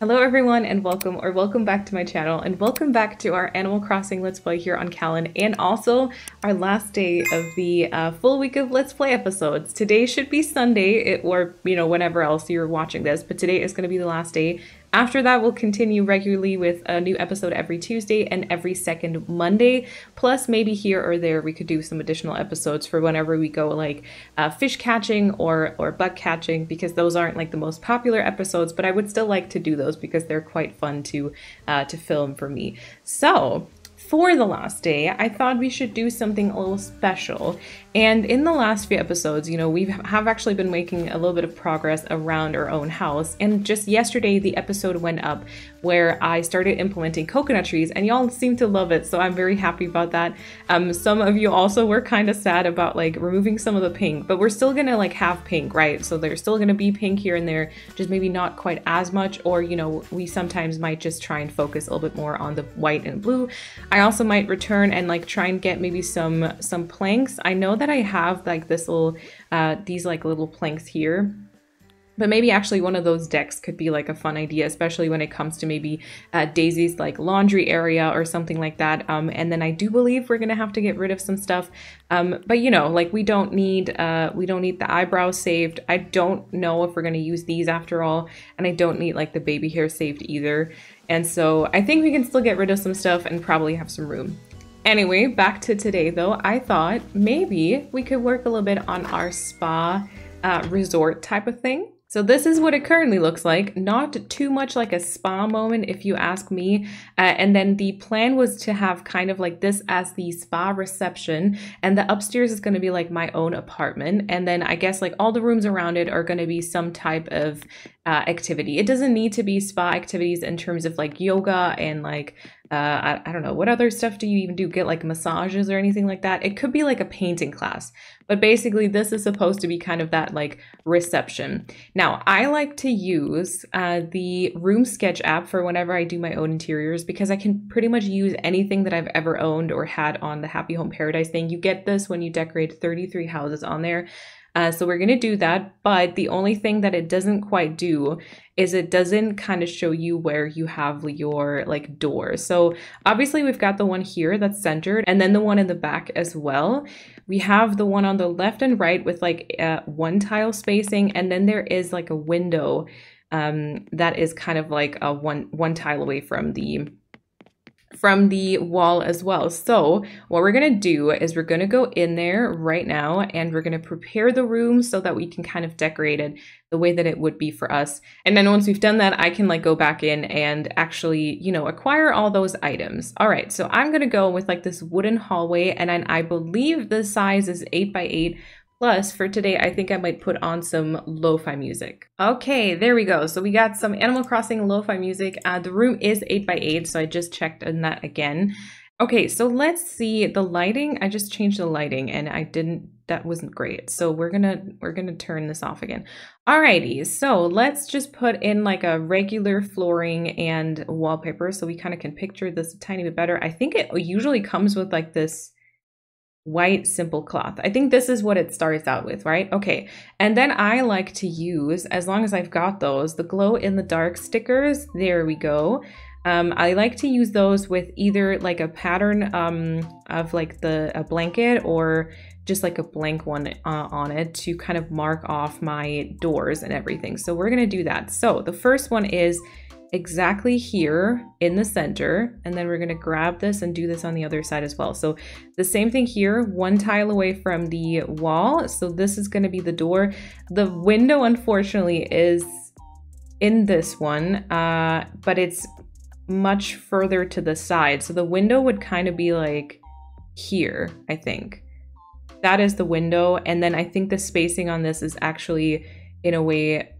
Hello everyone and welcome or welcome back to my channel and welcome back to our Animal Crossing Let's Play here on Kalon and also our last day of the uh, full week of Let's Play episodes. Today should be Sunday it, or you know whenever else you're watching this but today is going to be the last day after that, we'll continue regularly with a new episode every Tuesday and every second Monday. Plus, maybe here or there we could do some additional episodes for whenever we go like uh, fish catching or or bug catching because those aren't like the most popular episodes. But I would still like to do those because they're quite fun to uh, to film for me. So for the last day, I thought we should do something a little special. And in the last few episodes, you know, we have actually been making a little bit of progress around our own house. And just yesterday, the episode went up where I started implementing coconut trees, and y'all seem to love it. So I'm very happy about that. Um, some of you also were kind of sad about like removing some of the pink, but we're still gonna like have pink, right? So there's still gonna be pink here and there, just maybe not quite as much. Or you know, we sometimes might just try and focus a little bit more on the white and blue. I also might return and like try and get maybe some some planks. I know that I have like this little uh, these like little planks here but maybe actually one of those decks could be like a fun idea, especially when it comes to maybe uh, Daisy's like laundry area or something like that. Um, and then I do believe we're gonna have to get rid of some stuff. Um, but you know, like we don't need uh, we don't need the eyebrows saved. I don't know if we're gonna use these after all, and I don't need like the baby hair saved either. And so I think we can still get rid of some stuff and probably have some room. Anyway, back to today though, I thought maybe we could work a little bit on our spa uh, resort type of thing. So this is what it currently looks like. Not too much like a spa moment, if you ask me. Uh, and then the plan was to have kind of like this as the spa reception. And the upstairs is going to be like my own apartment. And then I guess like all the rooms around it are going to be some type of uh, activity. It doesn't need to be spa activities in terms of like yoga and like uh, I, I, don't know what other stuff do you even do? Get like massages or anything like that? It could be like a painting class but basically this is supposed to be kind of that like reception. Now i like to use uh, the room sketch app for whenever i do my own interiors because i can pretty much use anything that i've ever owned or had on the happy home paradise thing. You get this when you decorate 33 houses on there uh, so we're going to do that, but the only thing that it doesn't quite do is it doesn't kind of show you where you have your like door. So obviously we've got the one here that's centered and then the one in the back as well. We have the one on the left and right with like uh, one tile spacing and then there is like a window um, that is kind of like a one one tile away from the from the wall as well. So what we're going to do is we're going to go in there right now and we're going to prepare the room so that we can kind of decorate it the way that it would be for us. And then once we've done that, I can like go back in and actually, you know, acquire all those items. All right, so I'm going to go with like this wooden hallway and then I believe the size is eight by eight Plus, for today, I think I might put on some lo-fi music. Okay, there we go. So we got some Animal Crossing lo-fi music. Uh, the room is 8x8, so I just checked on that again. Okay, so let's see the lighting. I just changed the lighting and I didn't, that wasn't great. So we're gonna, we're gonna turn this off again. Alrighty, so let's just put in like a regular flooring and wallpaper so we kind of can picture this a tiny bit better. I think it usually comes with like this white simple cloth. I think this is what it starts out with, right? Okay. And then I like to use, as long as I've got those, the glow in the dark stickers. There we go. Um, I like to use those with either like a pattern um, of like the a blanket or just like a blank one uh, on it to kind of mark off my doors and everything. So we're going to do that. So the first one is exactly here in the center and then we're going to grab this and do this on the other side as well. So the same thing here one tile away from the wall. So this is going to be the door. The window unfortunately is in this one uh, but it's much further to the side. So the window would kind of be like here I think. That is the window and then I think the spacing on this is actually in a way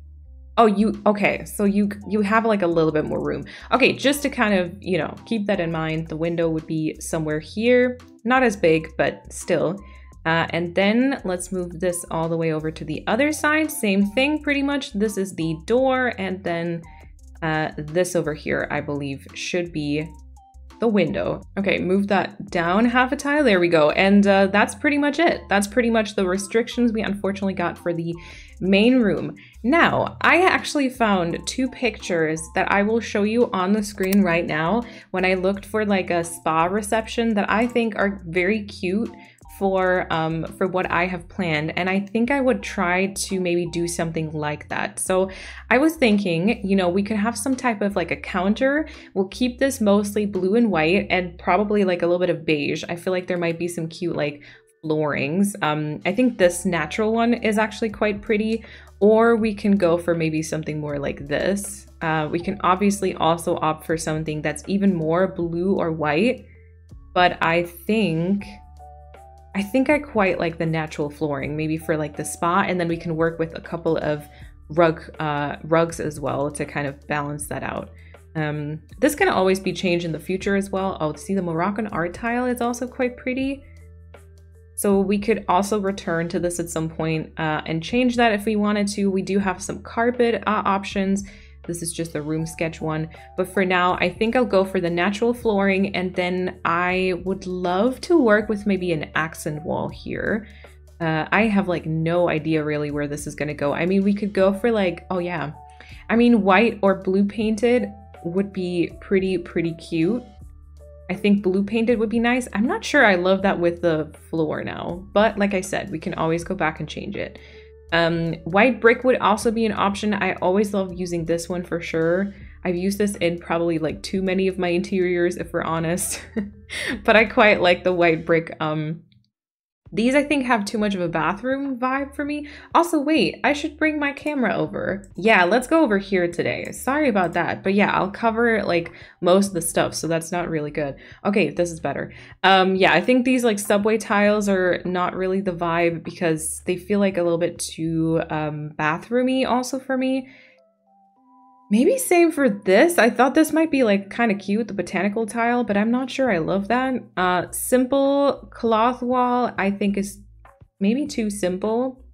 Oh, you okay? So you you have like a little bit more room. Okay, just to kind of you know keep that in mind, the window would be somewhere here, not as big, but still. Uh, and then let's move this all the way over to the other side. Same thing, pretty much. This is the door, and then uh, this over here, I believe, should be the window. Okay, move that down half a tile. There we go. And uh, that's pretty much it. That's pretty much the restrictions we unfortunately got for the main room. Now, I actually found two pictures that I will show you on the screen right now when I looked for like a spa reception that I think are very cute for um, for what I have planned, and I think I would try to maybe do something like that. So I was thinking, you know, we could have some type of like a counter. We'll keep this mostly blue and white, and probably like a little bit of beige. I feel like there might be some cute like floorings. Um, I think this natural one is actually quite pretty, or we can go for maybe something more like this. Uh, we can obviously also opt for something that's even more blue or white, but I think I think I quite like the natural flooring, maybe for like the spa, and then we can work with a couple of rug uh, rugs as well to kind of balance that out. Um, this can always be changed in the future as well. Oh, see the Moroccan art tile is also quite pretty. So we could also return to this at some point, uh, and change that if we wanted to. We do have some carpet uh, options this is just the room sketch one. But for now, I think I'll go for the natural flooring and then I would love to work with maybe an accent wall here. Uh, I have like no idea really where this is going to go. I mean, we could go for like, oh yeah. I mean, white or blue painted would be pretty, pretty cute. I think blue painted would be nice. I'm not sure I love that with the floor now, but like I said, we can always go back and change it. Um, white brick would also be an option. I always love using this one for sure. I've used this in probably like too many of my interiors, if we're honest. but I quite like the white brick um, these, I think, have too much of a bathroom vibe for me. Also, wait, I should bring my camera over. Yeah, let's go over here today. Sorry about that. But yeah, I'll cover like most of the stuff, so that's not really good. Okay, this is better. Um, yeah, I think these like subway tiles are not really the vibe because they feel like a little bit too um, bathroomy also for me. Maybe same for this. I thought this might be like kind of cute, the botanical tile, but I'm not sure I love that. Uh, simple cloth wall, I think is maybe too simple.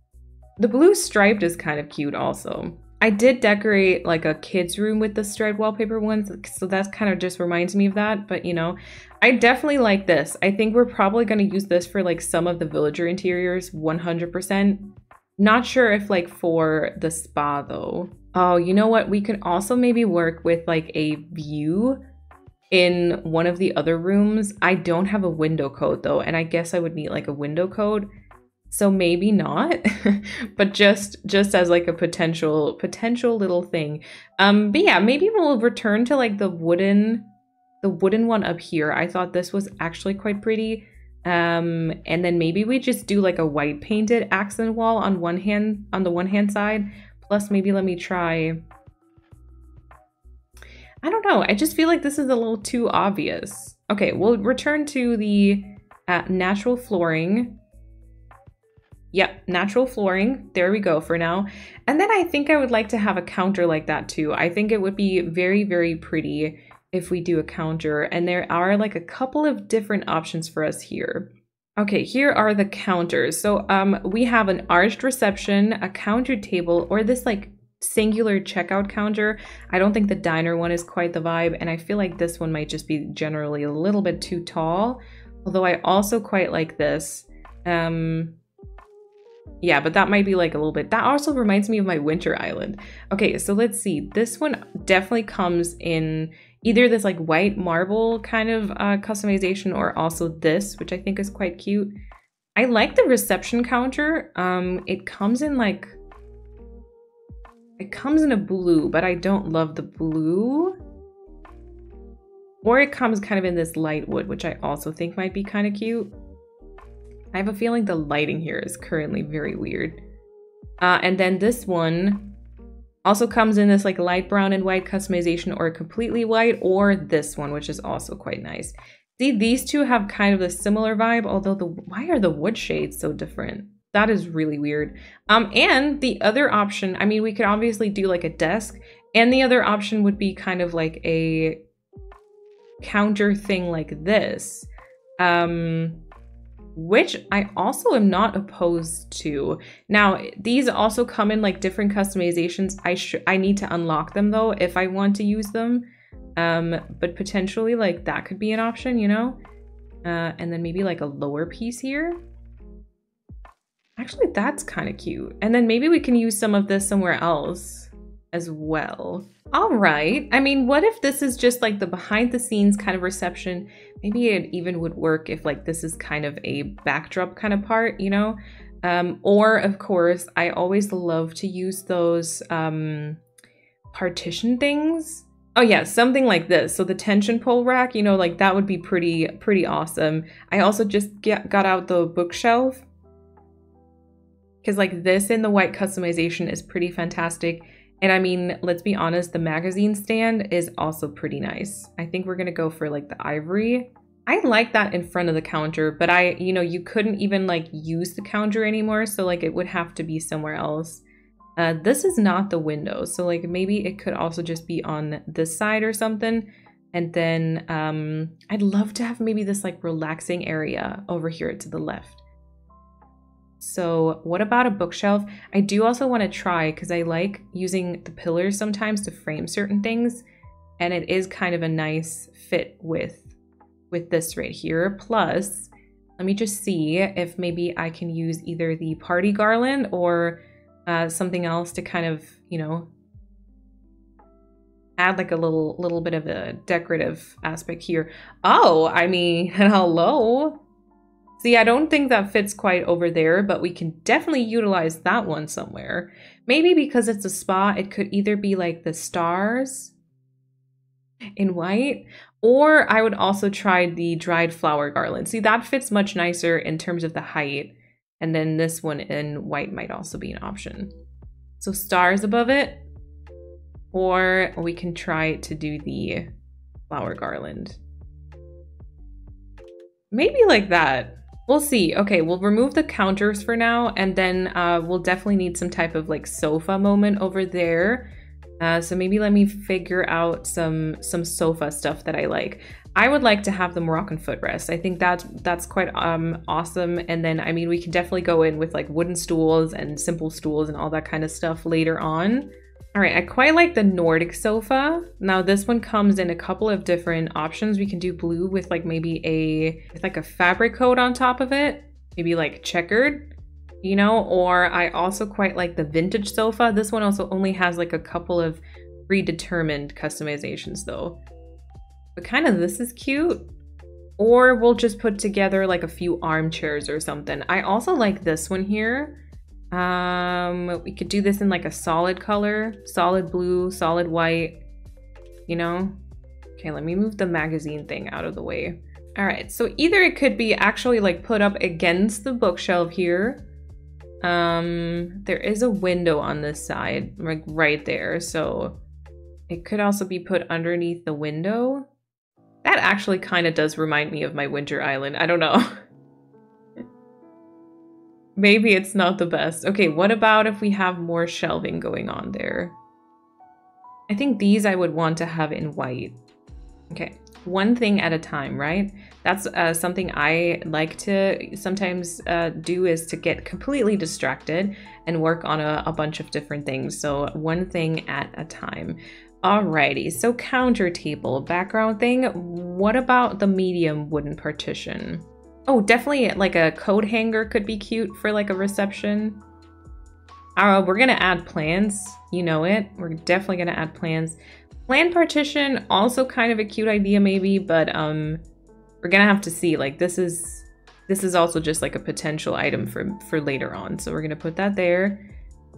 The blue striped is kind of cute also. I did decorate like a kid's room with the striped wallpaper ones, so that kind of just reminds me of that. But you know, I definitely like this. I think we're probably going to use this for like some of the villager interiors, 100%. Not sure if like for the spa though. Oh, you know what? We could also maybe work with like a view in one of the other rooms. I don't have a window code though, and I guess I would need like a window code. So maybe not, but just just as like a potential potential little thing. Um but yeah, maybe we'll return to like the wooden the wooden one up here. I thought this was actually quite pretty. Um and then maybe we just do like a white painted accent wall on one hand on the one hand side Plus, maybe let me try... I don't know. I just feel like this is a little too obvious. Okay, we'll return to the uh, natural flooring. Yep, natural flooring. There we go for now. And then I think I would like to have a counter like that too. I think it would be very, very pretty if we do a counter. And there are like a couple of different options for us here. Okay, here are the counters. So um, we have an arched reception, a counter table, or this like singular checkout counter. I don't think the diner one is quite the vibe, and I feel like this one might just be generally a little bit too tall. Although I also quite like this. Um, yeah, but that might be like a little bit. That also reminds me of my winter island. Okay, so let's see. This one definitely comes in either this like white marble kind of uh, customization or also this, which I think is quite cute. I like the reception counter. Um, it comes in like, it comes in a blue, but I don't love the blue. Or it comes kind of in this light wood, which I also think might be kind of cute. I have a feeling the lighting here is currently very weird. Uh, and then this one also comes in this like light brown and white customization or completely white or this one, which is also quite nice. See, these two have kind of a similar vibe, although the why are the wood shades so different? That is really weird. Um, and the other option, I mean, we could obviously do like a desk, and the other option would be kind of like a counter thing like this. Um, which I also am not opposed to. Now, these also come in like different customizations. I I need to unlock them though if I want to use them. Um, but potentially like that could be an option, you know? Uh, and then maybe like a lower piece here. Actually, that's kind of cute. And then maybe we can use some of this somewhere else as well. All right. I mean, what if this is just like the behind the scenes kind of reception? Maybe it even would work if like this is kind of a backdrop kind of part, you know? Um, or of course, I always love to use those um, partition things. Oh yeah, something like this. So the tension pole rack, you know, like that would be pretty, pretty awesome. I also just get, got out the bookshelf because like this in the white customization is pretty fantastic. And I mean, let's be honest, the magazine stand is also pretty nice. I think we're gonna go for like the ivory. I like that in front of the counter, but I, you know, you couldn't even like use the counter anymore. So like it would have to be somewhere else. Uh, this is not the window. So like maybe it could also just be on this side or something. And then um, I'd love to have maybe this like relaxing area over here to the left. So what about a bookshelf? I do also want to try because I like using the pillars sometimes to frame certain things. And it is kind of a nice fit with, with this right here. Plus, let me just see if maybe I can use either the party garland or uh, something else to kind of, you know, add like a little little bit of a decorative aspect here. Oh, I mean, hello. See, I don't think that fits quite over there, but we can definitely utilize that one somewhere. Maybe because it's a spa, it could either be like the stars in white, or I would also try the dried flower garland. See, that fits much nicer in terms of the height. And then this one in white might also be an option. So stars above it, or we can try to do the flower garland. Maybe like that. We'll see. Okay, we'll remove the counters for now, and then uh, we'll definitely need some type of like sofa moment over there. Uh, so maybe let me figure out some some sofa stuff that I like. I would like to have the Moroccan footrest. I think that that's quite um, awesome. And then, I mean, we can definitely go in with like wooden stools and simple stools and all that kind of stuff later on. All right, I quite like the Nordic sofa. Now this one comes in a couple of different options. We can do blue with like maybe a, with like a fabric coat on top of it, maybe like checkered, you know, or I also quite like the vintage sofa. This one also only has like a couple of predetermined customizations though. But kind of this is cute. Or we'll just put together like a few armchairs or something. I also like this one here. Um, we could do this in like a solid color, solid blue, solid white, you know? Okay, let me move the magazine thing out of the way. All right, so either it could be actually like put up against the bookshelf here. Um, there is a window on this side, like right there. So it could also be put underneath the window. That actually kind of does remind me of my winter island. I don't know. Maybe it's not the best. Okay, what about if we have more shelving going on there? I think these I would want to have in white. Okay, one thing at a time, right? That's uh, something I like to sometimes uh, do is to get completely distracted and work on a, a bunch of different things. So one thing at a time. Alrighty, so counter table, background thing. What about the medium wooden partition? Oh, definitely like a coat hanger could be cute for like a reception. Uh, we're gonna add plans, you know it. We're definitely gonna add plans. Plant partition, also kind of a cute idea maybe, but um, we're gonna have to see. Like this is, this is also just like a potential item for, for later on. So we're gonna put that there.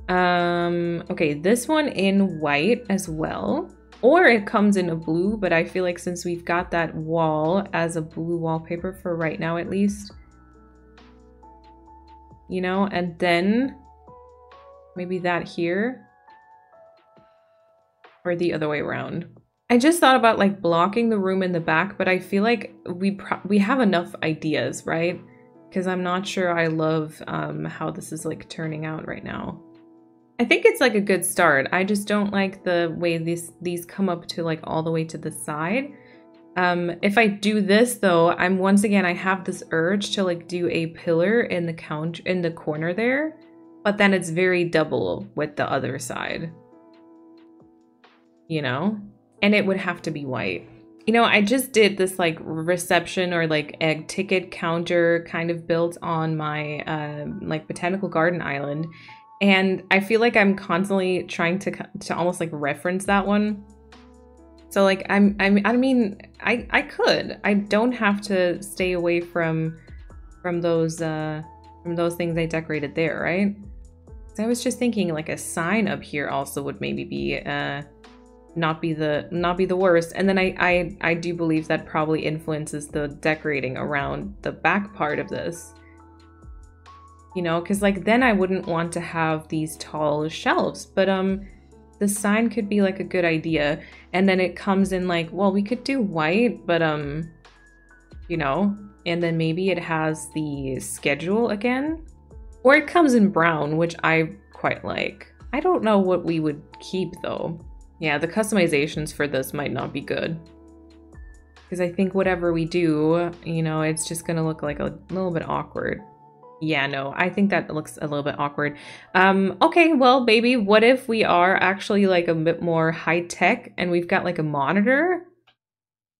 Um, okay, this one in white as well. Or it comes in a blue, but I feel like since we've got that wall as a blue wallpaper for right now at least, you know, and then maybe that here or the other way around. I just thought about like blocking the room in the back, but I feel like we we have enough ideas, right? Because I'm not sure I love um, how this is like turning out right now. I think it's like a good start. I just don't like the way these these come up to like all the way to the side. Um, if I do this though, I'm once again, I have this urge to like do a pillar in the count in the corner there, but then it's very double with the other side. You know? And it would have to be white. You know, I just did this like reception or like egg ticket counter kind of built on my uh, like botanical garden island. And I feel like I'm constantly trying to to almost like reference that one. So like I'm I'm I mean I I could. I don't have to stay away from from those uh from those things I decorated there, right? So I was just thinking like a sign up here also would maybe be uh not be the not be the worst. And then I I I do believe that probably influences the decorating around the back part of this. You know, cuz like then I wouldn't want to have these tall shelves, but um the sign could be like a good idea. And then it comes in like, well, we could do white, but um you know, and then maybe it has the schedule again. Or it comes in brown, which I quite like. I don't know what we would keep though. Yeah, the customizations for this might not be good. Because I think whatever we do, you know, it's just to look like a little bit awkward. Yeah, no, I think that looks a little bit awkward. Um, okay, well, baby, what if we are actually like a bit more high tech and we've got like a monitor?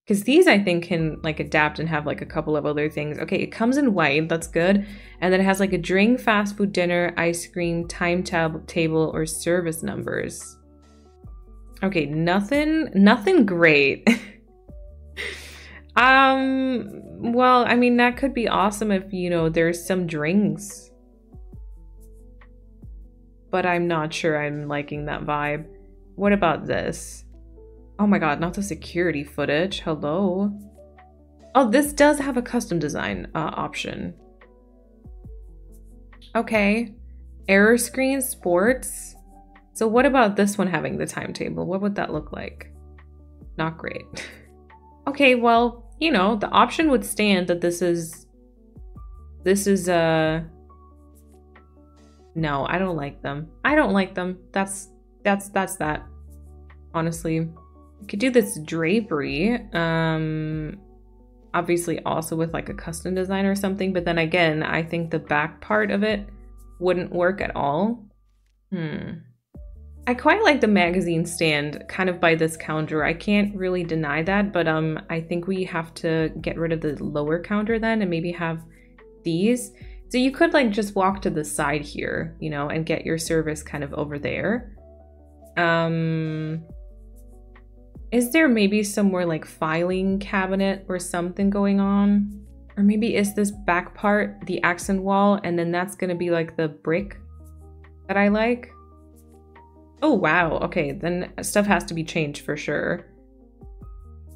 Because these I think can like adapt and have like a couple of other things. Okay, it comes in white, that's good. And then it has like a drink, fast food, dinner, ice cream, time tab table, or service numbers. Okay, nothing, nothing great. um, well, I mean, that could be awesome if, you know, there's some drinks. But I'm not sure I'm liking that vibe. What about this? Oh my god, not the security footage. Hello? Oh, this does have a custom design uh, option. Okay. Error screen, sports. So what about this one having the timetable? What would that look like? Not great. okay, well, you know, the option would stand that this is this is uh No, I don't like them. I don't like them. That's that's that's that. Honestly. We could do this drapery. Um obviously also with like a custom design or something, but then again, I think the back part of it wouldn't work at all. Hmm. I quite like the magazine stand kind of by this counter. I can't really deny that, but um, I think we have to get rid of the lower counter then and maybe have these. So you could like just walk to the side here, you know, and get your service kind of over there. Um, is there maybe somewhere like filing cabinet or something going on? Or maybe is this back part the accent wall and then that's gonna be like the brick that I like? Oh, wow. Okay, then stuff has to be changed for sure.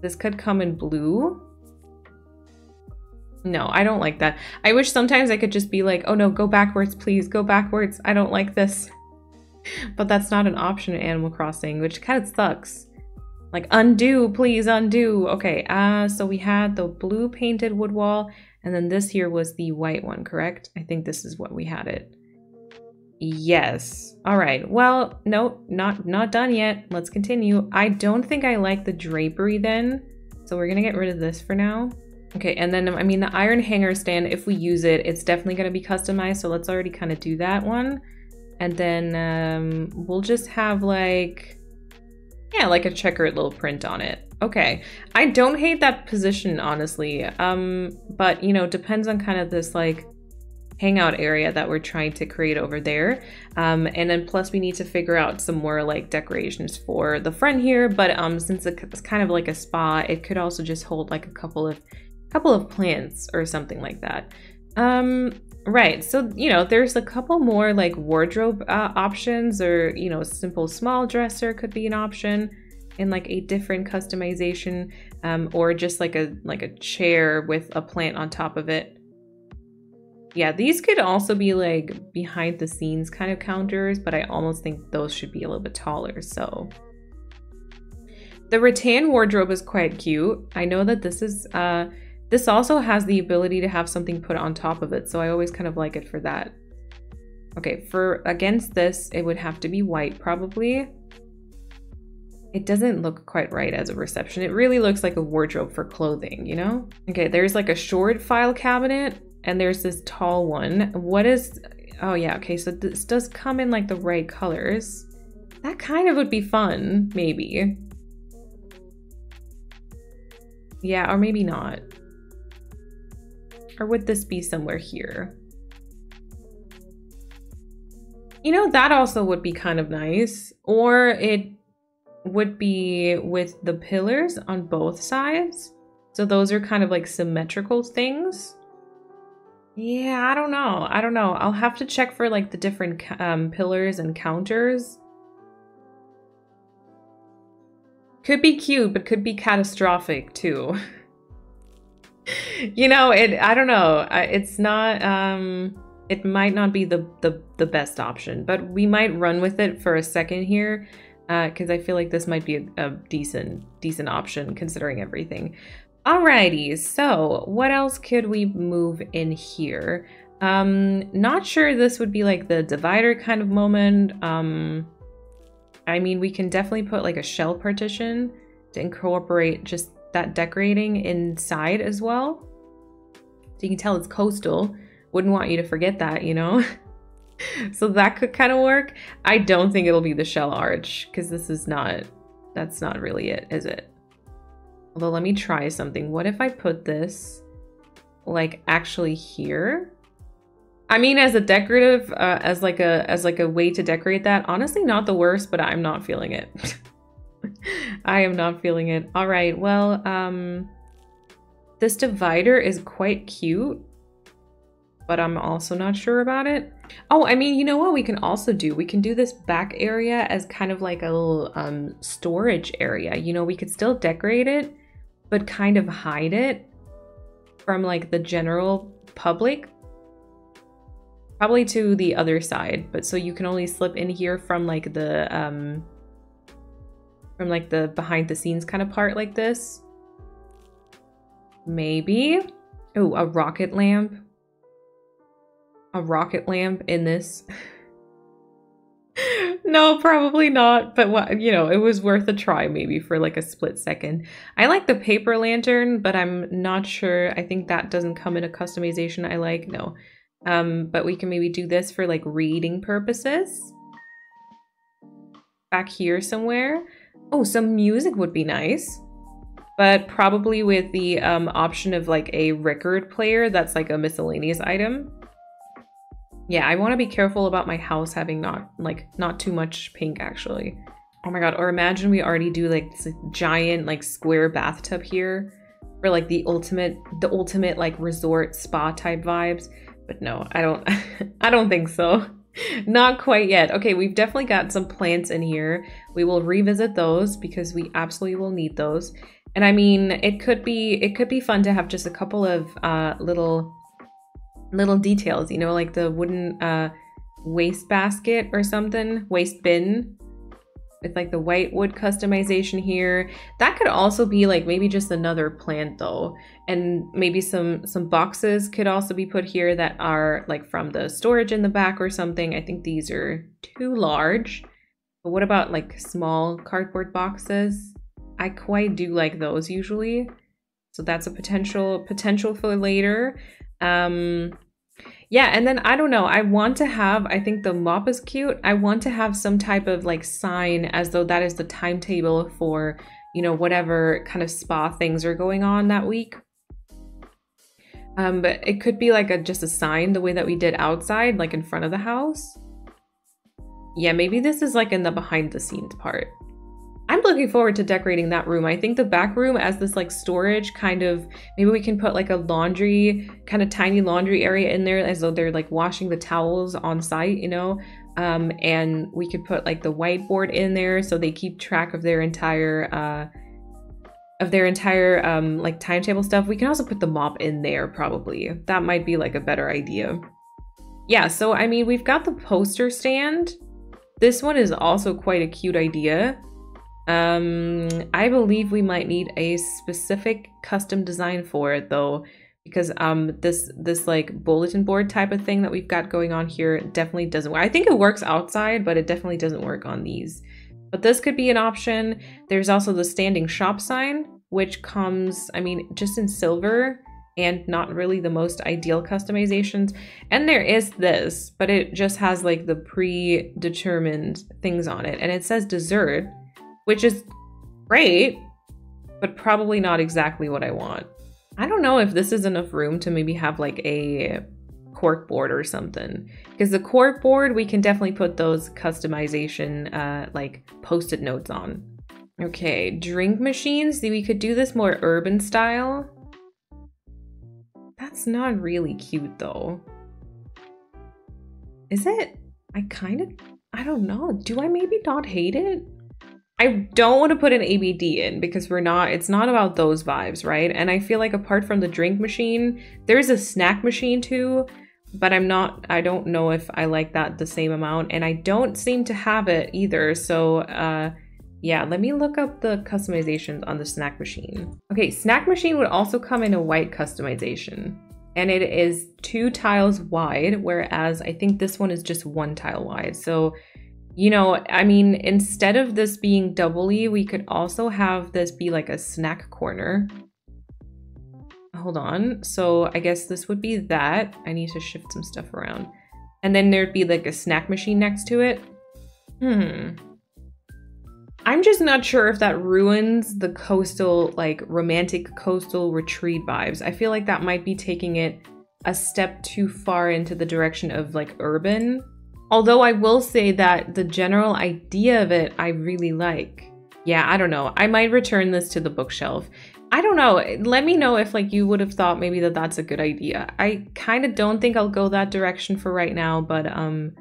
This could come in blue. No, I don't like that. I wish sometimes I could just be like, oh no, go backwards, please, go backwards. I don't like this. But that's not an option in Animal Crossing, which kind of sucks. Like, undo, please, undo. Okay, uh, so we had the blue painted wood wall, and then this here was the white one, correct? I think this is what we had it. Yes. All right. Well, no, not not done yet. Let's continue. I don't think I like the drapery then. So we're going to get rid of this for now. Okay, and then, I mean, the iron hanger stand, if we use it, it's definitely going to be customized. So let's already kind of do that one. And then um, we'll just have like, yeah, like a checkered little print on it. Okay, I don't hate that position, honestly. Um, but, you know, depends on kind of this like hangout area that we're trying to create over there. Um, and then plus we need to figure out some more like decorations for the front here. But um, since it's kind of like a spa, it could also just hold like a couple of couple of plants or something like that. Um, right. So, you know, there's a couple more like wardrobe uh, options or, you know, a simple small dresser could be an option in like a different customization um, or just like a like a chair with a plant on top of it yeah, these could also be like behind the scenes kind of counters, but I almost think those should be a little bit taller, so. The rattan wardrobe is quite cute. I know that this is, uh, this also has the ability to have something put on top of it, so I always kind of like it for that. Okay, for against this, it would have to be white probably. It doesn't look quite right as a reception. It really looks like a wardrobe for clothing, you know? Okay, there's like a short file cabinet and there's this tall one. What is, oh yeah, okay, so this does come in like the right colors. That kind of would be fun, maybe. Yeah, or maybe not. Or would this be somewhere here? You know, that also would be kind of nice. Or it would be with the pillars on both sides. So those are kind of like symmetrical things. Yeah, I don't know. I don't know. I'll have to check for like the different um, pillars and counters. Could be cute, but could be catastrophic too. you know, it. I don't know. It's not. Um, it might not be the the the best option, but we might run with it for a second here, because uh, I feel like this might be a, a decent decent option considering everything. Alrighty, so what else could we move in here? Um, not sure this would be like the divider kind of moment. Um, I mean, we can definitely put like a shell partition to incorporate just that decorating inside as well. So you can tell it's coastal. Wouldn't want you to forget that, you know? so that could kind of work. I don't think it'll be the shell arch because this is not, that's not really it, is it? Although let me try something. What if I put this like actually here? I mean, as a decorative, uh, as like a as like a way to decorate that, honestly, not the worst, but I'm not feeling it. I am not feeling it. All right, well, um, this divider is quite cute, but I'm also not sure about it. Oh, I mean, you know what we can also do? We can do this back area as kind of like a little um, storage area. You know, we could still decorate it, but kind of hide it from like the general public. Probably to the other side but so you can only slip in here from like the um from like the behind the scenes kind of part like this. Maybe. Oh a rocket lamp. A rocket lamp in this no, probably not. But what you know, it was worth a try maybe for like a split second. I like the paper lantern, but I'm not sure. I think that doesn't come in a customization I like. No. Um, but we can maybe do this for like reading purposes. Back here somewhere. Oh, some music would be nice. But probably with the um, option of like a record player that's like a miscellaneous item. Yeah, I want to be careful about my house having not, like, not too much pink, actually. Oh my god, or imagine we already do, like, this giant, like, square bathtub here. For, like, the ultimate, the ultimate, like, resort spa type vibes. But no, I don't, I don't think so. Not quite yet. Okay, we've definitely got some plants in here. We will revisit those because we absolutely will need those. And I mean, it could be it could be fun to have just a couple of uh, little little details, you know, like the wooden uh, waste basket or something, waste bin with like the white wood customization here. That could also be like maybe just another plant though. And maybe some some boxes could also be put here that are like from the storage in the back or something. I think these are too large. But what about like small cardboard boxes? I quite do like those usually. So that's a potential potential for later. Um, yeah, and then I don't know. I want to have, I think the mop is cute. I want to have some type of like sign as though that is the timetable for, you know, whatever kind of spa things are going on that week. Um, but it could be like a just a sign the way that we did outside, like in front of the house. Yeah, maybe this is like in the behind the scenes part. I'm looking forward to decorating that room. I think the back room as this like storage kind of, maybe we can put like a laundry, kind of tiny laundry area in there as though they're like washing the towels on site, you know? Um, and we could put like the whiteboard in there so they keep track of their entire, uh, of their entire um, like timetable stuff. We can also put the mop in there probably. That might be like a better idea. Yeah, so I mean, we've got the poster stand. This one is also quite a cute idea. Um, I believe we might need a specific custom design for it though, because um, this this like bulletin board type of thing that we've got going on here definitely doesn't work. I think it works outside, but it definitely doesn't work on these. But this could be an option. There's also the standing shop sign, which comes, I mean, just in silver and not really the most ideal customizations. And there is this, but it just has like the predetermined things on it. And it says dessert, which is great. but probably not exactly what I want. I don't know if this is enough room to maybe have like a cork board or something. Because the cork board, we can definitely put those customization uh, like post-it notes on. Okay, drink machines. We could do this more urban style. That's not really cute though. Is it? I kind of, I don't know. Do I maybe not hate it? I don't want to put an ABD in because we're not, it's not about those vibes, right? And I feel like apart from the drink machine, there's a snack machine too, but I'm not, I don't know if I like that the same amount. And I don't seem to have it either. So, uh, yeah, let me look up the customizations on the snack machine. Okay, snack machine would also come in a white customization and it is two tiles wide, whereas I think this one is just one tile wide. So, you know, I mean, instead of this being doubly, we could also have this be like a snack corner. Hold on. So I guess this would be that. I need to shift some stuff around. And then there'd be like a snack machine next to it. Hmm. I'm just not sure if that ruins the coastal, like romantic coastal retreat vibes. I feel like that might be taking it a step too far into the direction of like urban. Although I will say that the general idea of it, I really like. Yeah, I don't know. I might return this to the bookshelf. I don't know. Let me know if like you would have thought maybe that that's a good idea. I kind of don't think I'll go that direction for right now, but um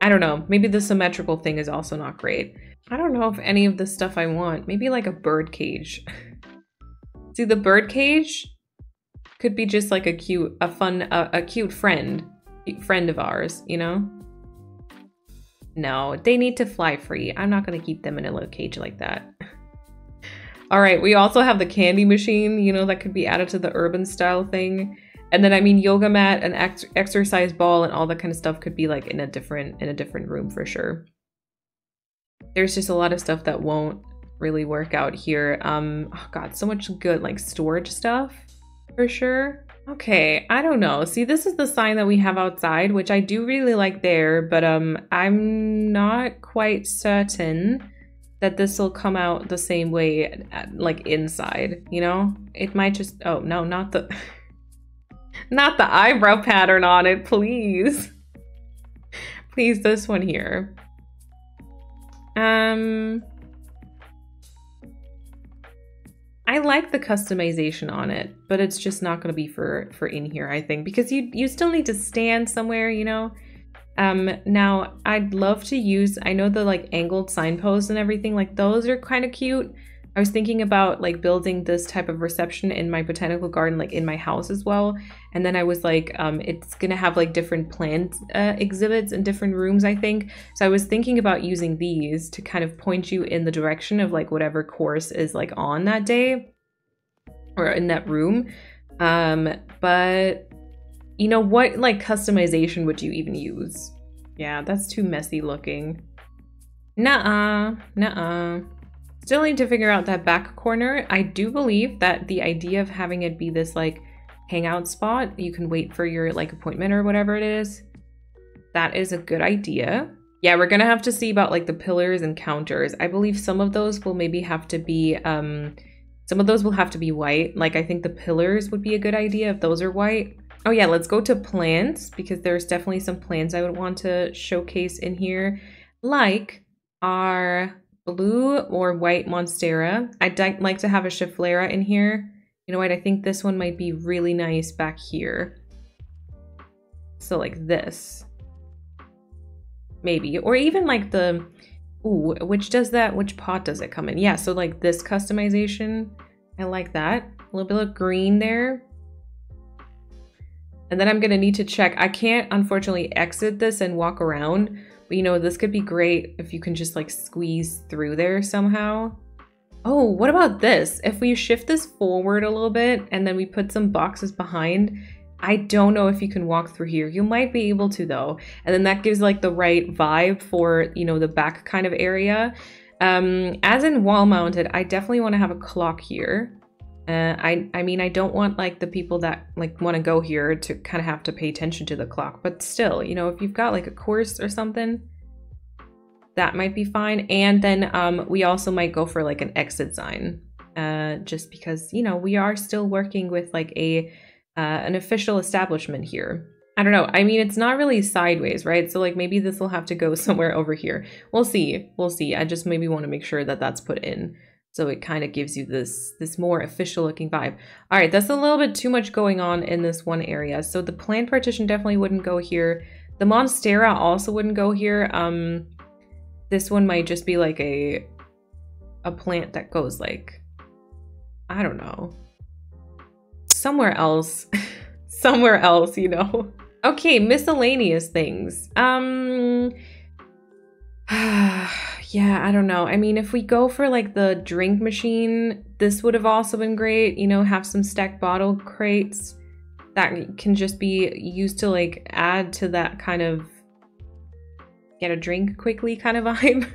I don't know. Maybe the symmetrical thing is also not great. I don't know if any of the stuff I want. Maybe like a bird cage. See, the bird cage could be just like a cute, a fun, a, a cute friend, friend of ours, you know? No, they need to fly free. I'm not going to keep them in a little cage like that. All right, we also have the candy machine, you know, that could be added to the urban style thing. And then I mean yoga mat and ex exercise ball and all that kind of stuff could be like in a different in a different room for sure. There's just a lot of stuff that won't really work out here. Um oh god, so much good like storage stuff for sure. Okay, I don't know. See, this is the sign that we have outside, which I do really like there, but um I'm not quite certain that this will come out the same way like inside, you know? It might just oh, no, not the Not the eyebrow pattern on it, please. please, this one here. Um, I like the customization on it, but it's just not going to be for for in here, I think, because you you still need to stand somewhere, you know. Um, now I'd love to use. I know the like angled signposts and everything, like those are kind of cute. I was thinking about like building this type of reception in my botanical garden, like in my house as well. And then I was like, um, it's gonna have like different plant uh, exhibits in different rooms, I think. So I was thinking about using these to kind of point you in the direction of like whatever course is like on that day or in that room. Um, but you know what like customization would you even use? Yeah, that's too messy looking. Nuh-uh, nuh-uh. Still need to figure out that back corner. I do believe that the idea of having it be this like hangout spot, you can wait for your like appointment or whatever it is. That is a good idea. Yeah, we're gonna have to see about like the pillars and counters. I believe some of those will maybe have to be, um, some of those will have to be white. Like I think the pillars would be a good idea if those are white. Oh yeah, let's go to plants because there's definitely some plants I would want to showcase in here. Like our blue or white Monstera. I'd like to have a Schefflera in here. You know what? I think this one might be really nice back here. So like this. Maybe. Or even like the... Ooh, which does that? Which pot does it come in? Yeah, so like this customization. I like that. A little bit of green there. And then I'm going to need to check. I can't, unfortunately, exit this and walk around you know, this could be great if you can just like squeeze through there somehow. Oh, what about this? If we shift this forward a little bit and then we put some boxes behind, I don't know if you can walk through here. You might be able to though. And then that gives like the right vibe for, you know, the back kind of area. Um, as in wall mounted, I definitely want to have a clock here. Uh, I I mean I don't want like the people that like want to go here to kind of have to pay attention to the clock, but still, you know, if you've got like a course or something, that might be fine. And then um, we also might go for like an exit sign, uh, just because you know we are still working with like a uh, an official establishment here. I don't know. I mean, it's not really sideways, right? So like maybe this will have to go somewhere over here. We'll see. We'll see. I just maybe want to make sure that that's put in. So it kind of gives you this this more official looking vibe. All right, that's a little bit too much going on in this one area. So the plant partition definitely wouldn't go here. The Monstera also wouldn't go here. Um, this one might just be like a a plant that goes like, I don't know, somewhere else. somewhere else, you know. Okay, miscellaneous things. Um yeah, I don't know. I mean, if we go for like the drink machine, this would have also been great. You know, have some stacked bottle crates that can just be used to like add to that kind of get a drink quickly kind of vibe.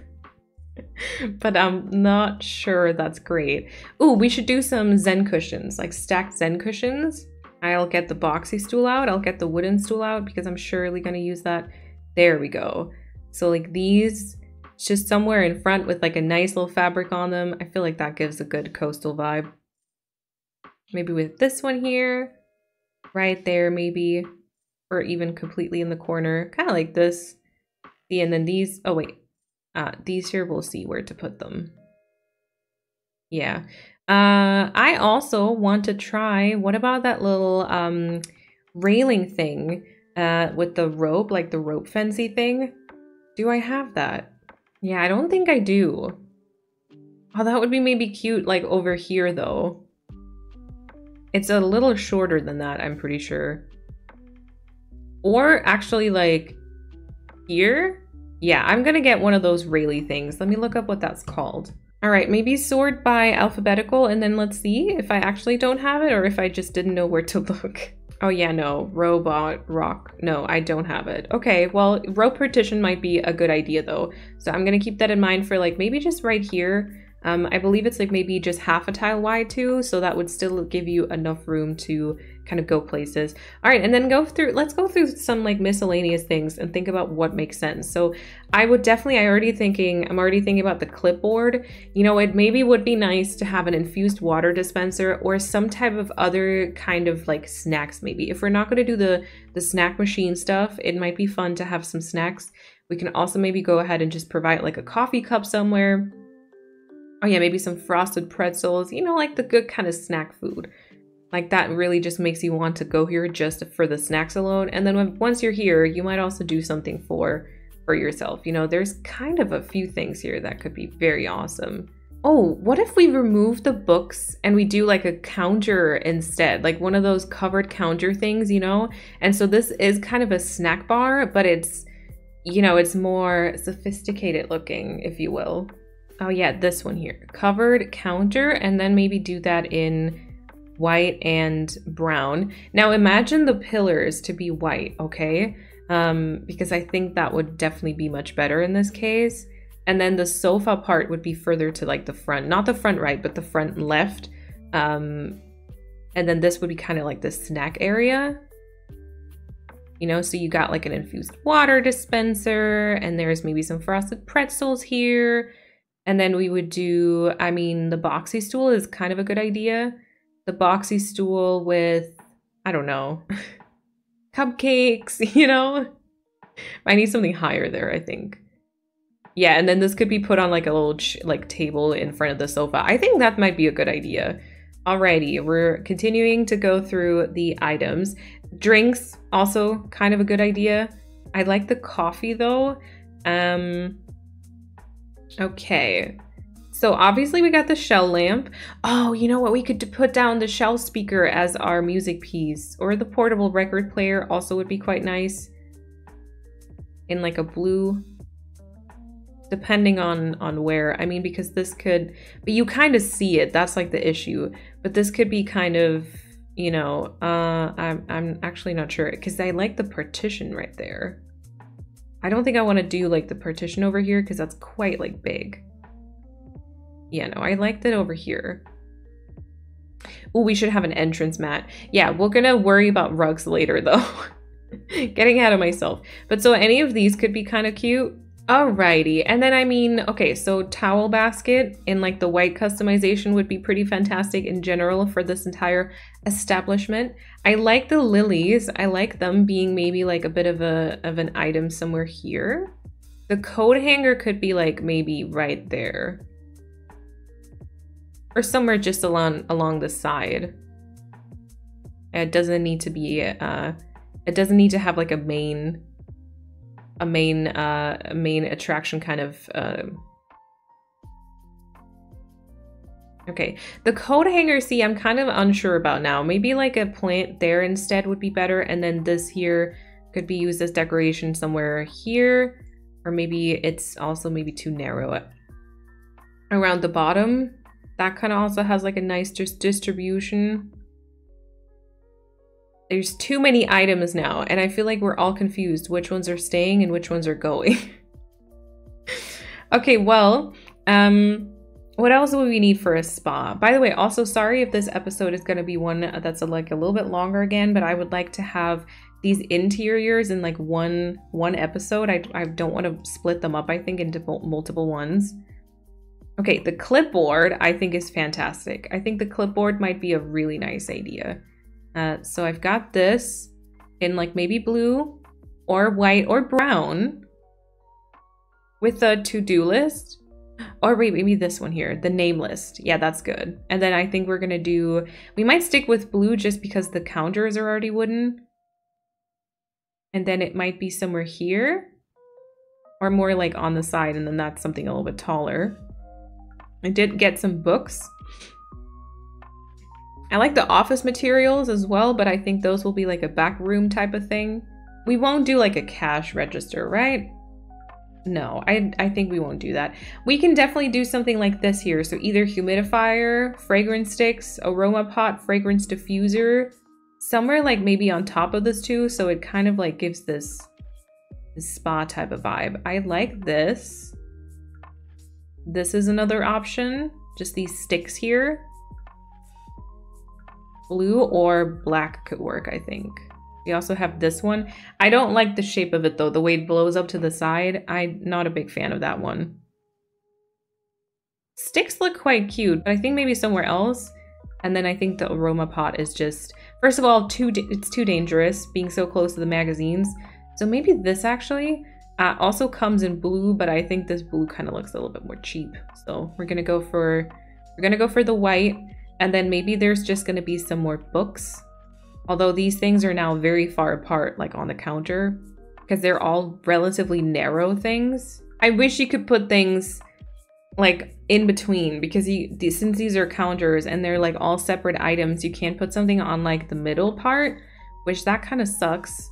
but I'm not sure that's great. Oh, we should do some Zen cushions, like stacked Zen cushions. I'll get the boxy stool out. I'll get the wooden stool out because I'm surely going to use that. There we go. So like these, just somewhere in front with like a nice little fabric on them. I feel like that gives a good coastal vibe. Maybe with this one here, right there maybe, or even completely in the corner, kind of like this. See, and then these, oh wait, uh, these here, we'll see where to put them. Yeah. Uh, I also want to try, what about that little um, railing thing uh, with the rope, like the rope fancy thing? Do I have that? Yeah, I don't think I do. Oh, that would be maybe cute, like over here though. It's a little shorter than that, I'm pretty sure. Or actually like here? Yeah, I'm gonna get one of those Rayleigh things. Let me look up what that's called. All right, maybe sort by alphabetical and then let's see if I actually don't have it or if I just didn't know where to look. Oh yeah, no, robot, rock. No, I don't have it. Okay, well, rope partition might be a good idea though. So I'm gonna keep that in mind for like maybe just right here um, I believe it's like maybe just half a tile wide too, so that would still give you enough room to kind of go places. All right, and then go through, let's go through some like miscellaneous things and think about what makes sense. So I would definitely, I already thinking, I'm already thinking about the clipboard. You know, it maybe would be nice to have an infused water dispenser or some type of other kind of like snacks maybe. If we're not gonna do the, the snack machine stuff, it might be fun to have some snacks. We can also maybe go ahead and just provide like a coffee cup somewhere oh yeah, maybe some frosted pretzels, you know, like the good kind of snack food. Like that really just makes you want to go here just for the snacks alone. And then when, once you're here, you might also do something for for yourself. You know, there's kind of a few things here that could be very awesome. Oh, what if we remove the books and we do like a counter instead? Like one of those covered counter things, you know? And so this is kind of a snack bar, but it's, you know, it's more sophisticated looking, if you will. Oh yeah, this one here. Covered counter and then maybe do that in white and brown. Now imagine the pillars to be white, okay? Um, because I think that would definitely be much better in this case. And then the sofa part would be further to like the front, not the front right, but the front left. Um, and then this would be kind of like the snack area. You know, so you got like an infused water dispenser and there's maybe some frosted pretzels here and then we would do, I mean, the boxy stool is kind of a good idea. The boxy stool with, I don't know, cupcakes, you know? I need something higher there, I think. Yeah, and then this could be put on like a little like table in front of the sofa. I think that might be a good idea. Alrighty, we're continuing to go through the items. Drinks, also kind of a good idea. I like the coffee though. Um, Okay. So obviously we got the shell lamp. Oh, you know what? We could put down the shell speaker as our music piece. Or the portable record player also would be quite nice. In like a blue. Depending on, on where. I mean, because this could... But you kind of see it. That's like the issue. But this could be kind of, you know... Uh, I'm, I'm actually not sure. Because I like the partition right there. I don't think I want to do like the partition over here because that's quite like big. Yeah, no, I liked it over here. Oh, we should have an entrance mat. Yeah, we're gonna worry about rugs later though. Getting ahead of myself. But so any of these could be kind of cute. Alrighty, and then I mean, okay, so towel basket in like the white customization would be pretty fantastic in general for this entire establishment. I like the lilies. I like them being maybe like a bit of a of an item somewhere here. The coat hanger could be like maybe right there. Or somewhere just along along the side. It doesn't need to be uh it doesn't need to have like a main a main uh a main attraction kind of uh Okay, the coat hanger, see, I'm kind of unsure about now. Maybe like a plant there instead would be better. And then this here could be used as decoration somewhere here. Or maybe it's also maybe too narrow around the bottom. That kind of also has like a nice just distribution. There's too many items now, and I feel like we're all confused which ones are staying and which ones are going. okay, well, um, what else would we need for a spa? By the way, also sorry if this episode is going to be one that's a, like a little bit longer again, but I would like to have these interiors in like one one episode. I, I don't want to split them up, I think, into multiple ones. Okay, the clipboard I think is fantastic. I think the clipboard might be a really nice idea. Uh, so I've got this in like maybe blue or white or brown with a to-do list. Or wait, maybe this one here, the name list. Yeah, that's good. And then I think we're gonna do, we might stick with blue just because the counters are already wooden. And then it might be somewhere here or more like on the side and then that's something a little bit taller. I did get some books I like the office materials as well, but I think those will be like a back room type of thing. We won't do like a cash register, right? No, I, I think we won't do that. We can definitely do something like this here. So either humidifier, fragrance sticks, aroma pot, fragrance diffuser, somewhere like maybe on top of this too. So it kind of like gives this, this spa type of vibe. I like this. This is another option. Just these sticks here. Blue or black could work, I think. We also have this one. I don't like the shape of it though, the way it blows up to the side. I'm not a big fan of that one. Sticks look quite cute, but I think maybe somewhere else. And then I think the aroma pot is just, first of all, too it's too dangerous being so close to the magazines. So maybe this actually uh, also comes in blue, but I think this blue kind of looks a little bit more cheap. So we're gonna go for, we're gonna go for the white. And then maybe there's just going to be some more books. Although these things are now very far apart, like on the counter, because they're all relatively narrow things. I wish you could put things like in between because you since these are counters and they're like all separate items, you can't put something on like the middle part, which that kind of sucks.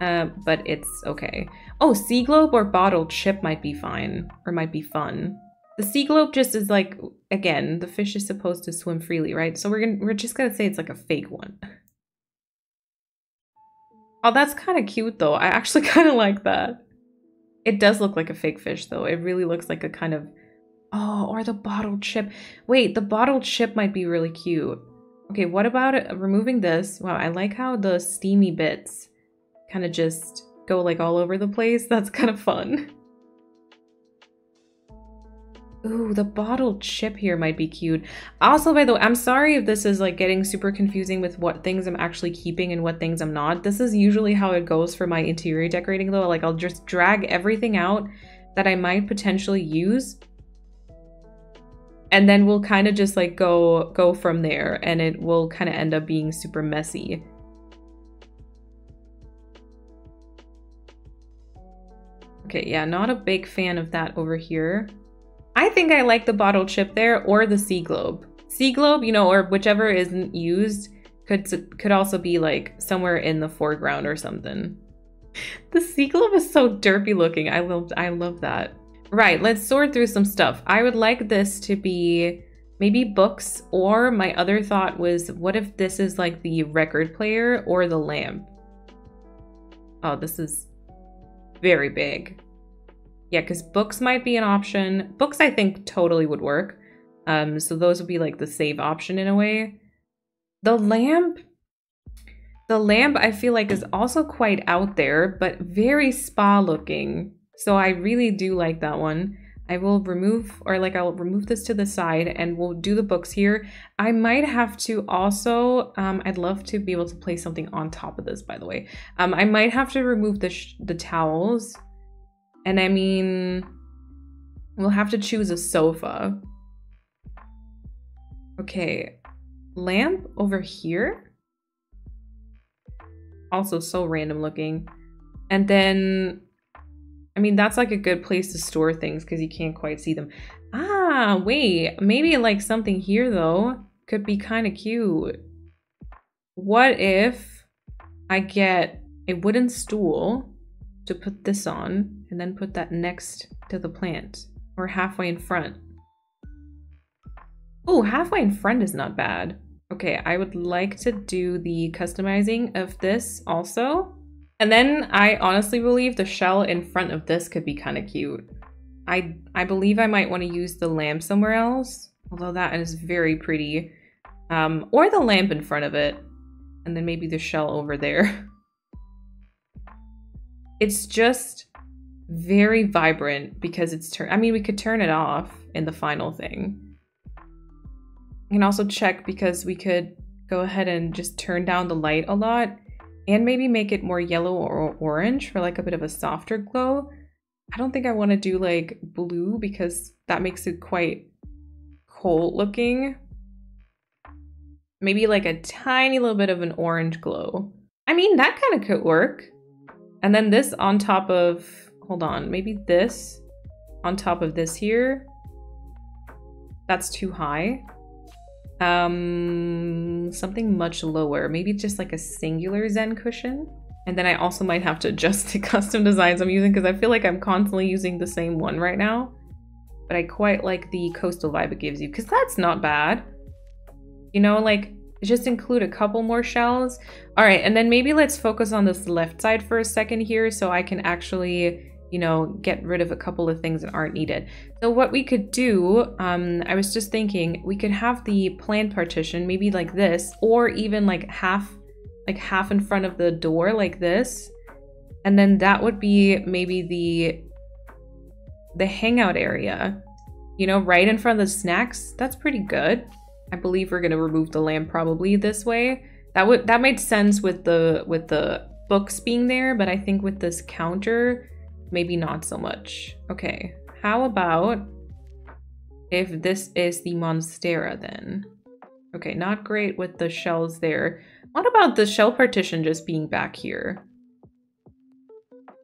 Uh, but it's okay. Oh, sea globe or bottled ship might be fine or might be fun. The sea globe just is like again, the fish is supposed to swim freely, right? So we're gonna we're just gonna say it's like a fake one. Oh, that's kind of cute though. I actually kind of like that. It does look like a fake fish though. It really looks like a kind of oh, or the bottled ship. Wait, the bottled ship might be really cute. Okay, what about it? removing this? Wow, I like how the steamy bits kind of just go like all over the place. That's kind of fun. Ooh, the bottled ship here might be cute. Also, by the way, I'm sorry if this is like getting super confusing with what things I'm actually keeping and what things I'm not. This is usually how it goes for my interior decorating though. Like I'll just drag everything out that I might potentially use. And then we'll kind of just like go go from there and it will kind of end up being super messy. Okay, yeah, not a big fan of that over here. I think I like the bottle ship there or the sea globe. Sea globe, you know, or whichever isn't used could could also be like somewhere in the foreground or something. The sea globe is so derpy looking. I love I love that. Right, let's sort through some stuff. I would like this to be maybe books or my other thought was what if this is like the record player or the lamp? Oh, this is very big. Yeah, because books might be an option. Books, I think, totally would work. Um, so those would be like the save option in a way. The lamp, the lamp I feel like is also quite out there, but very spa looking. So I really do like that one. I will remove, or like I'll remove this to the side and we'll do the books here. I might have to also, um, I'd love to be able to place something on top of this, by the way. Um, I might have to remove the, the towels. And I mean, we'll have to choose a sofa. Okay, lamp over here. Also so random looking. And then I mean, that's like a good place to store things because you can't quite see them. Ah, wait, maybe like something here though could be kind of cute. What if I get a wooden stool to put this on and then put that next to the plant or halfway in front? Oh, halfway in front is not bad. Okay, I would like to do the customizing of this also. And then I honestly believe the shell in front of this could be kind of cute. I, I believe I might want to use the lamp somewhere else, although that is very pretty. Um, or the lamp in front of it, and then maybe the shell over there. it's just very vibrant because it's turn. I mean, we could turn it off in the final thing. I can also check because we could go ahead and just turn down the light a lot and maybe make it more yellow or orange for like a bit of a softer glow. I don't think I want to do like blue because that makes it quite cold looking. Maybe like a tiny little bit of an orange glow. I mean, that kind of could work. And then this on top of, hold on, maybe this on top of this here. That's too high. Um, something much lower, maybe just like a singular Zen cushion. And then I also might have to adjust the custom designs I'm using because I feel like I'm constantly using the same one right now. But I quite like the coastal vibe it gives you because that's not bad. You know, like just include a couple more shells. All right, and then maybe let's focus on this left side for a second here so I can actually you know, get rid of a couple of things that aren't needed. So what we could do, um, I was just thinking, we could have the plant partition maybe like this, or even like half, like half in front of the door like this. And then that would be maybe the, the hangout area, you know, right in front of the snacks. That's pretty good. I believe we're going to remove the lamp probably this way. That would, that made sense with the, with the books being there, but I think with this counter, maybe not so much. Okay, how about if this is the Monstera then? Okay, not great with the shells there. What about the shell partition just being back here?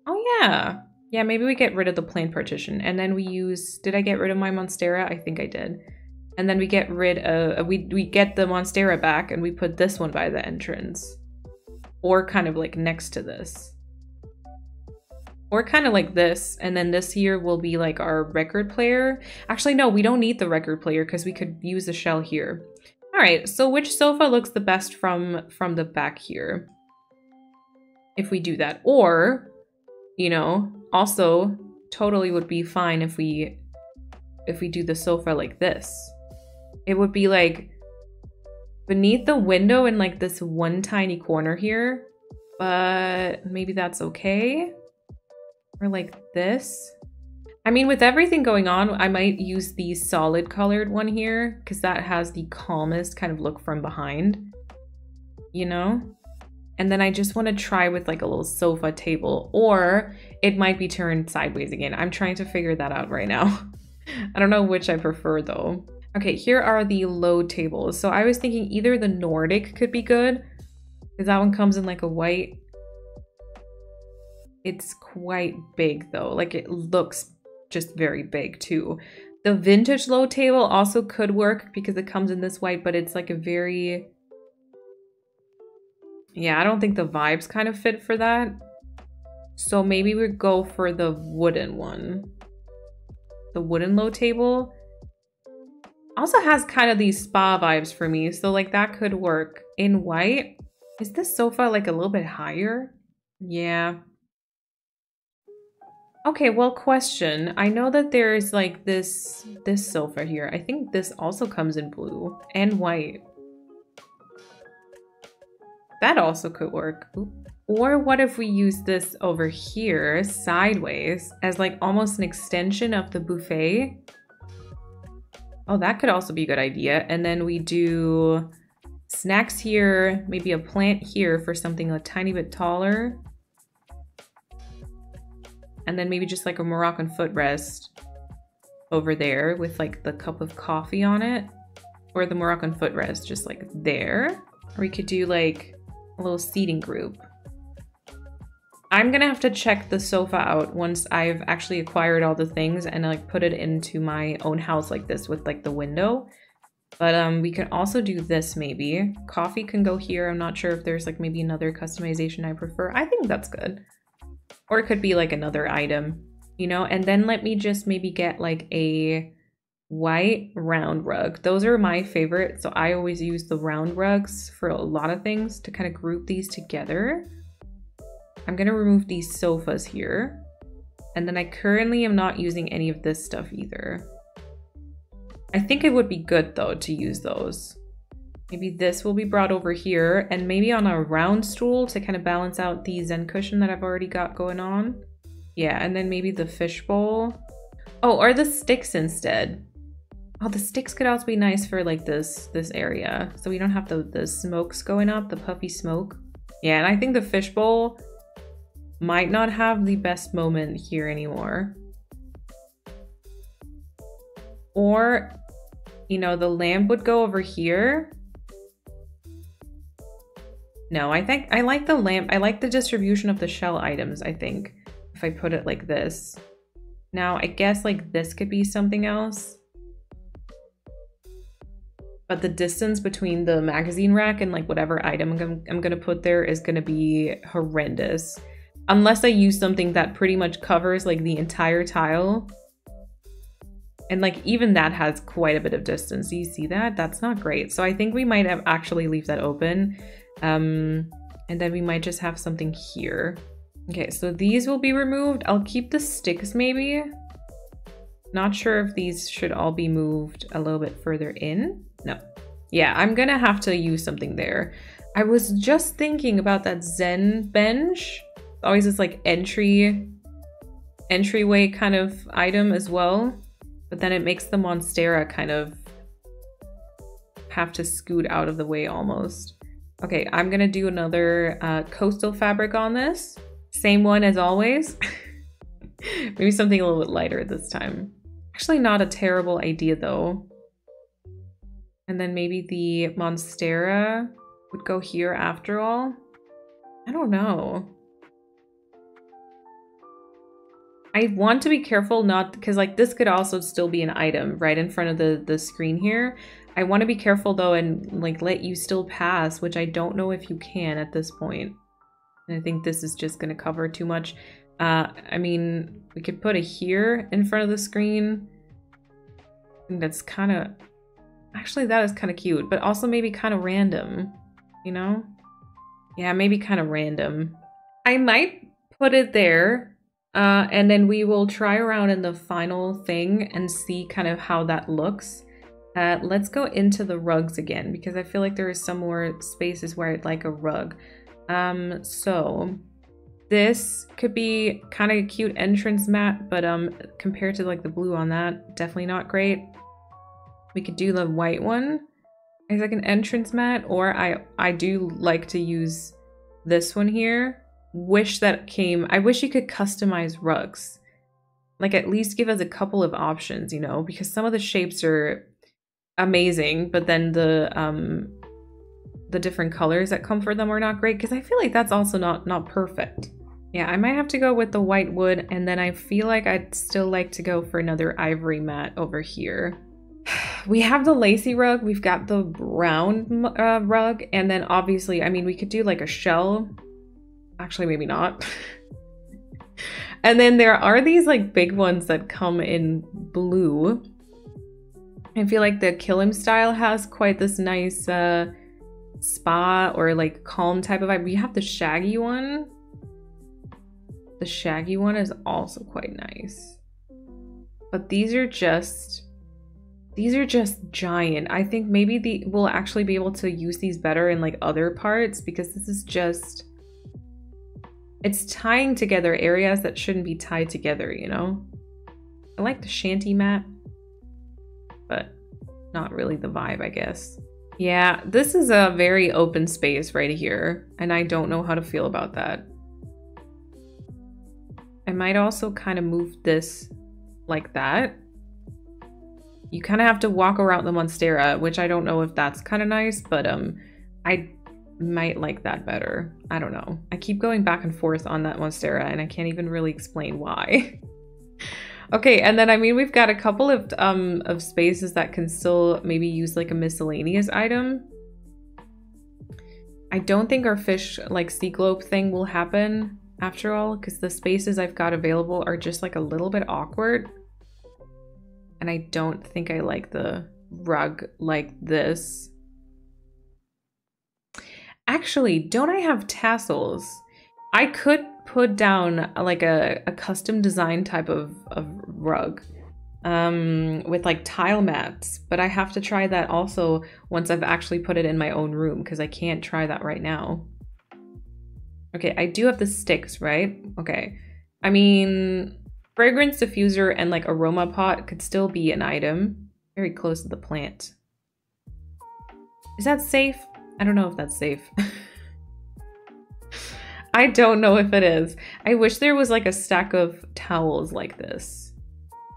Oh yeah. Yeah, maybe we get rid of the plant partition and then we use, did I get rid of my Monstera? I think I did. And then we get rid of, uh, we, we get the Monstera back and we put this one by the entrance. Or kind of like next to this. Or kind of like this, and then this here will be like our record player. Actually, no, we don't need the record player because we could use the shell here. All right, so which sofa looks the best from, from the back here? If we do that. Or, you know, also totally would be fine if we if we do the sofa like this. It would be like beneath the window in like this one tiny corner here, but maybe that's okay. Or like this. I mean, with everything going on, I might use the solid colored one here because that has the calmest kind of look from behind, you know? And then I just want to try with like a little sofa table or it might be turned sideways again. I'm trying to figure that out right now. I don't know which I prefer though. Okay, here are the low tables. So I was thinking either the Nordic could be good because that one comes in like a white it's quite big though. Like it looks just very big too. The vintage low table also could work because it comes in this white, but it's like a very... Yeah, I don't think the vibes kind of fit for that. So maybe we go for the wooden one. The wooden low table. Also has kind of these spa vibes for me, so like that could work. In white, is this sofa like a little bit higher? Yeah, Okay, well, question. I know that there's like this this sofa here. I think this also comes in blue and white. That also could work. Or what if we use this over here sideways as like almost an extension of the buffet? Oh, that could also be a good idea. And then we do snacks here, maybe a plant here for something a tiny bit taller. And then maybe just like a Moroccan footrest over there with like the cup of coffee on it. Or the Moroccan footrest just like there. Or we could do like a little seating group. I'm gonna have to check the sofa out once I've actually acquired all the things and like put it into my own house like this with like the window. But um, we can also do this maybe. Coffee can go here. I'm not sure if there's like maybe another customization I prefer. I think that's good. Or it could be like another item, you know? And then let me just maybe get like a white round rug. Those are my favorite. So I always use the round rugs for a lot of things to kind of group these together. I'm to remove these sofas here. And then I currently am not using any of this stuff either. I think it would be good though to use those. Maybe this will be brought over here and maybe on a round stool to kind of balance out the Zen cushion that I've already got going on. Yeah, and then maybe the fishbowl. Oh, or the sticks instead. Oh, the sticks could also be nice for like this this area. So we don't have the, the smokes going up, the puffy smoke. Yeah, and I think the fishbowl might not have the best moment here anymore. Or, you know, the lamp would go over here. No, I think I like the lamp. I like the distribution of the shell items, I think, if I put it like this. Now, I guess like this could be something else. But the distance between the magazine rack and like whatever item I'm, I'm gonna put there is gonna be horrendous unless I use something that pretty much covers like the entire tile. And like even that has quite a bit of distance. Do you see that? That's not great. So I think we might have actually leave that open. Um, and then we might just have something here. Okay, so these will be removed. I'll keep the sticks maybe. Not sure if these should all be moved a little bit further in. No. Yeah, I'm gonna have to use something there. I was just thinking about that Zen bench always this like entry entryway kind of item as well. But then it makes the Monstera kind of have to scoot out of the way almost. Okay, I'm gonna do another uh, coastal fabric on this. Same one as always. Maybe something a little bit lighter this time. Actually not a terrible idea though. And then maybe the Monstera would go here after all. I don't know. I want to be careful not because like this could also still be an item right in front of the the screen here. I want to be careful though and like let you still pass, which I don't know if you can at this point. And I think this is just going to cover too much. Uh, I mean, we could put it here in front of the screen. And that's kind of, actually that is kind of cute, but also maybe kind of random, you know? Yeah, maybe kind of random. I might put it there uh, and then we will try around in the final thing and see kind of how that looks. Uh, let's go into the rugs again because I feel like there is some more spaces where I'd like a rug. Um, so this could be kind of a cute entrance mat, but um, compared to like the blue on that, definitely not great. We could do the white one as like an entrance mat, or I I do like to use this one here wish that came I wish you could customize rugs. Like at least give us a couple of options, you know, because some of the shapes are amazing, but then the um the different colors that come for them are not great because I feel like that's also not not perfect. Yeah, I might have to go with the white wood and then I feel like I'd still like to go for another ivory mat over here. We have the lacy rug, we've got the brown uh, rug, and then obviously, I mean, we could do like a shell Actually, maybe not. and then there are these like big ones that come in blue. I feel like the Kilim style has quite this nice uh, spa or like calm type of vibe. We have the shaggy one. The shaggy one is also quite nice. But these are just these are just giant. I think maybe the we'll actually be able to use these better in like other parts because this is just it's tying together areas that shouldn't be tied together, you know? I like the shanty mat, but not really the vibe, I guess. Yeah, this is a very open space right here, and I don't know how to feel about that. I might also kind of move this like that. You kind of have to walk around the Monstera, which I don't know if that's kind of nice, but um, I might like that better. I don't know. I keep going back and forth on that Monstera, and I can't even really explain why. okay, and then I mean we've got a couple of um of spaces that can still maybe use like a miscellaneous item. I don't think our fish like sea globe thing will happen after all, because the spaces I've got available are just like a little bit awkward. And I don't think I like the rug like this. Actually, don't I have tassels? I could put down like a, a custom design type of, of rug um, with like tile mats, but I have to try that also once I've actually put it in my own room because I can't try that right now. Okay, I do have the sticks, right? Okay. I mean, fragrance diffuser and like aroma pot could still be an item very close to the plant. Is that safe? I don't know if that's safe. I don't know if it is. I wish there was like a stack of towels like this.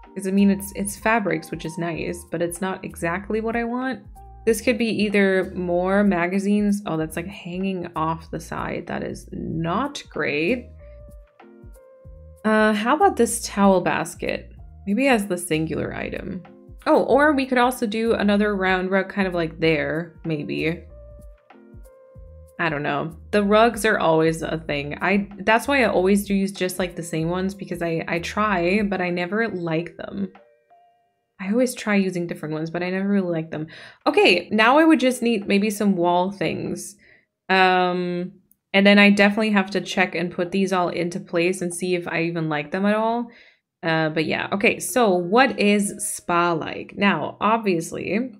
Because I mean, it's it's fabrics, which is nice, but it's not exactly what I want. This could be either more magazines. Oh, that's like hanging off the side. That is not great. Uh, how about this towel basket? Maybe as the singular item. Oh, or we could also do another round rug kind of like there, maybe. I don't know. The rugs are always a thing. I that's why I always do use just like the same ones because I I try, but I never like them. I always try using different ones, but I never really like them. Okay, now I would just need maybe some wall things. Um, and then I definitely have to check and put these all into place and see if I even like them at all. Uh, but yeah, okay, so what is spa like? Now, obviously,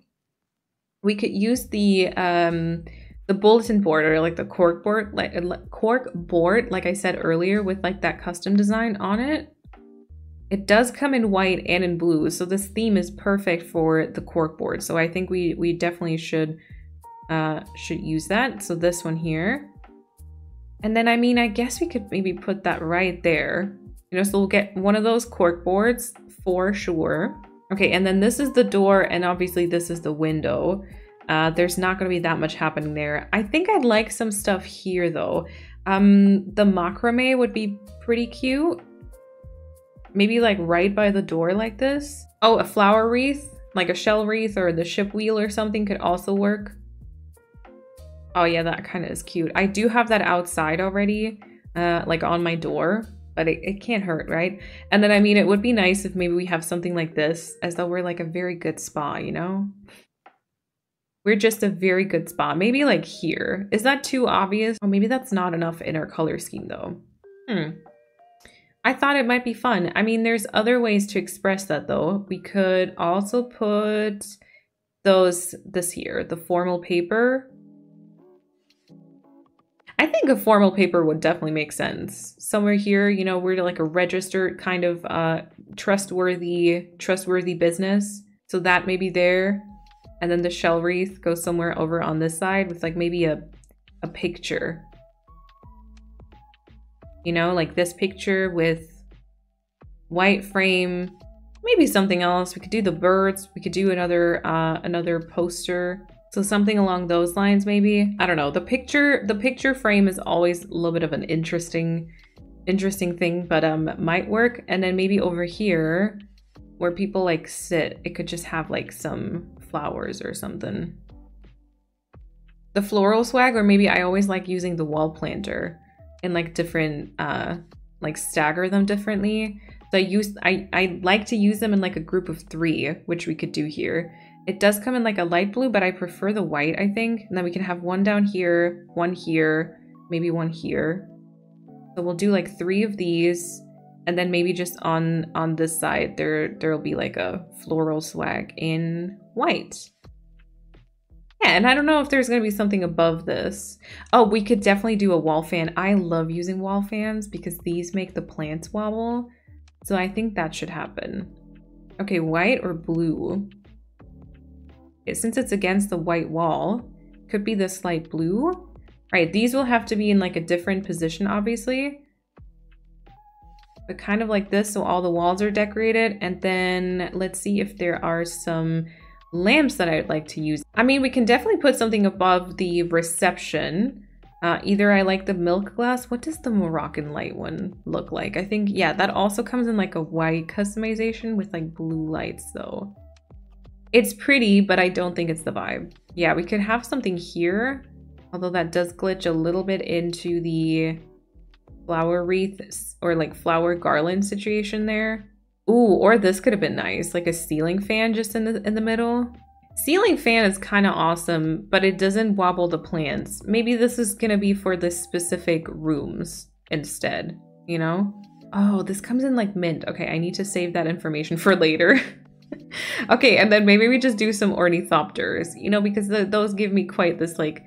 we could use the um, the bulletin board or like the cork board, like cork board, like I said earlier, with like that custom design on it. It does come in white and in blue, so this theme is perfect for the cork board. So I think we we definitely should uh, should use that. So this one here. And then, I mean, I guess we could maybe put that right there. You know, so we'll get one of those cork boards for sure. Okay, and then this is the door, and obviously this is the window. Uh, there's not going to be that much happening there. I think I'd like some stuff here, though. Um, the macrame would be pretty cute. Maybe like right by the door like this. Oh, a flower wreath, like a shell wreath or the ship wheel or something could also work. Oh yeah, that kind of is cute. I do have that outside already, uh, like on my door, but it, it can't hurt, right? And then, I mean, it would be nice if maybe we have something like this, as though we're like a very good spa, you know? We're just a very good spot. Maybe like here. Is that too obvious? Oh, maybe that's not enough in our color scheme though. Hmm. I thought it might be fun. I mean, there's other ways to express that though. We could also put those this here, the formal paper. I think a formal paper would definitely make sense. Somewhere here, you know, we're like a registered kind of uh trustworthy trustworthy business. So that may be there. And then the shell wreath goes somewhere over on this side with like maybe a a picture you know, like this picture with white frame, maybe something else. We could do the birds. We could do another uh, another poster. So something along those lines, maybe. I don't know. The picture the picture frame is always a little bit of an interesting interesting thing, but um might work. And then maybe over here where people like sit, it could just have like some flowers or something. The floral swag, or maybe I always like using the wall planter in like different uh like stagger them differently. So I use I I like to use them in like a group of 3, which we could do here. It does come in like a light blue, but I prefer the white, I think. And then we can have one down here, one here, maybe one here. So we'll do like 3 of these and then maybe just on on this side there there'll be like a floral swag in white. Yeah, and I don't know if there's going to be something above this. Oh, we could definitely do a wall fan. I love using wall fans because these make the plants wobble. So I think that should happen. Okay, white or blue? Since it's against the white wall, could be this light blue. All right, these will have to be in like a different position, obviously. But kind of like this, so all the walls are decorated. And then let's see if there are some lamps that I'd like to use. I mean, we can definitely put something above the reception. Uh, either I like the milk glass. What does the Moroccan light one look like? I think, yeah, that also comes in like a white customization with like blue lights though. It's pretty, but I don't think it's the vibe. Yeah, we could have something here, although that does glitch a little bit into the flower wreath or like flower garland situation there. Ooh, or this could have been nice, like a ceiling fan just in the in the middle. Ceiling fan is kind of awesome, but it doesn't wobble the plants. Maybe this is gonna be for the specific rooms instead, you know? Oh, this comes in like mint. Okay, I need to save that information for later. okay, and then maybe we just do some ornithopters, you know, because the, those give me quite this like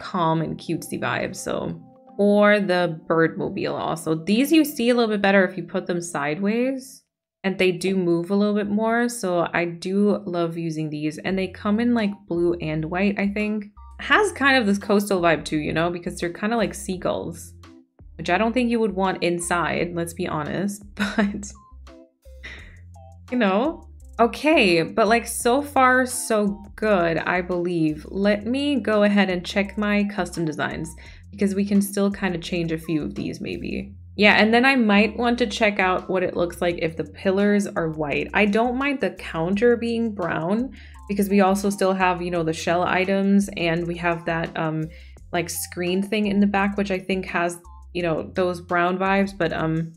calm and cutesy vibe, so. Or the birdmobile also. These you see a little bit better if you put them sideways and they do move a little bit more. So I do love using these and they come in like blue and white, I think. Has kind of this coastal vibe too, you know, because they're kind of like seagulls, which I don't think you would want inside, let's be honest, but you know. Okay, but like so far so good, I believe. Let me go ahead and check my custom designs because we can still kind of change a few of these maybe. Yeah, and then I might want to check out what it looks like if the pillars are white. I don't mind the counter being brown because we also still have, you know, the shell items and we have that um like screen thing in the back which I think has, you know, those brown vibes, but um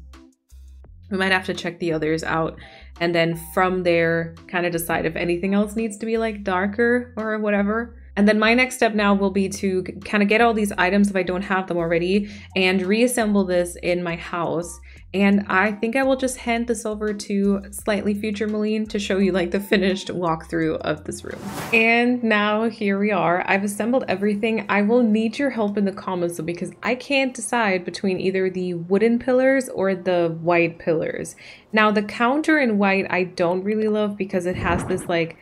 we might have to check the others out and then from there kind of decide if anything else needs to be like darker or whatever. And then my next step now will be to kind of get all these items if I don't have them already and reassemble this in my house. And I think I will just hand this over to Slightly Future Malene to show you like the finished walkthrough of this room. And now here we are. I've assembled everything. I will need your help in the comments though because I can't decide between either the wooden pillars or the white pillars. Now the counter in white I don't really love because it has this like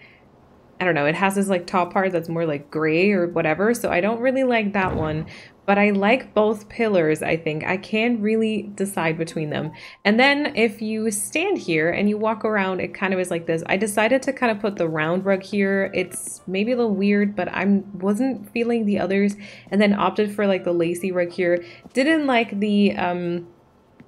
I don't know, it has this like top part that's more like gray or whatever. So I don't really like that one, but I like both pillars, I think. I can really decide between them. And then if you stand here and you walk around, it kind of is like this. I decided to kind of put the round rug here. It's maybe a little weird, but I wasn't feeling the others and then opted for like the lacy rug here. Didn't like the, um,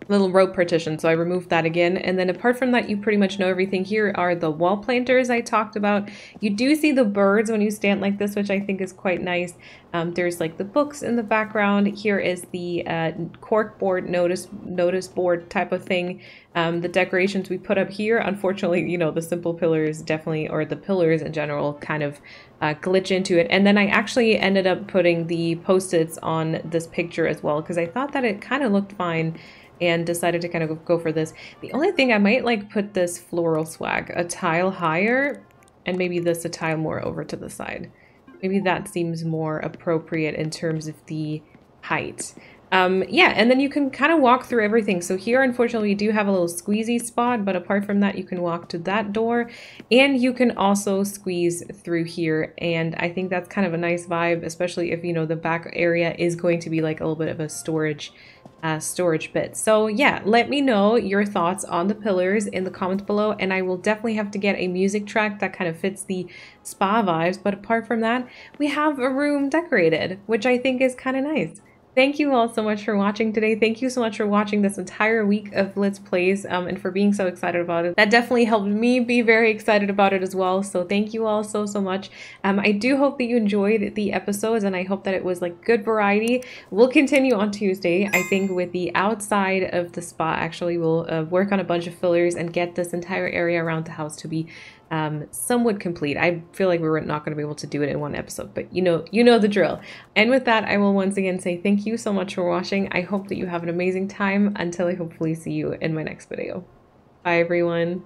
little rope partition so I removed that again. And then apart from that you pretty much know everything. Here are the wall planters I talked about. You do see the birds when you stand like this which I think is quite nice. Um, there's like the books in the background. Here is the uh, cork board notice notice board type of thing. Um, the decorations we put up here unfortunately you know the simple pillars definitely or the pillars in general kind of uh, glitch into it. And then I actually ended up putting the post-its on this picture as well because I thought that it kind of looked fine and decided to kind of go for this. The only thing I might like put this floral swag a tile higher and maybe this a tile more over to the side. Maybe that seems more appropriate in terms of the height. Um, yeah, and then you can kind of walk through everything. So here, unfortunately, you do have a little squeezy spot, but apart from that, you can walk to that door and you can also squeeze through here. And I think that's kind of a nice vibe, especially if, you know, the back area is going to be like a little bit of a storage uh, storage bit. So yeah, let me know your thoughts on the pillars in the comments below and I will definitely have to get a music track that kind of fits the spa vibes. But apart from that, we have a room decorated, which I think is kind of nice. Thank you all so much for watching today. Thank you so much for watching this entire week of Let's Plays um, and for being so excited about it. That definitely helped me be very excited about it as well. So thank you all so, so much. Um, I do hope that you enjoyed the episodes and I hope that it was like good variety. We'll continue on Tuesday, I think, with the outside of the spa. Actually, we'll uh, work on a bunch of fillers and get this entire area around the house to be um, somewhat complete. I feel like we were not going to be able to do it in one episode, but you know, you know the drill. And with that, I will once again say thank you so much for watching. I hope that you have an amazing time until I hopefully see you in my next video. Bye everyone.